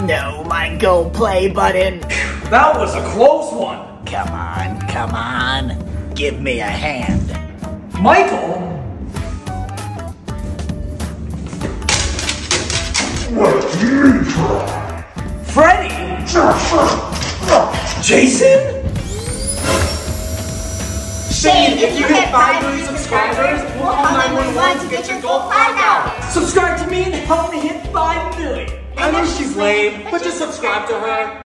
my gold play button. That was a close one. Come on, come on. Give me a hand. Michael? What do you try? Freddy? Jason? Shane, if you hit 5 million subscribers, we'll call 911 to get your gold flag out. Subscribe to me and help me hit 5 million. I know she's lame, but just subscribe to her.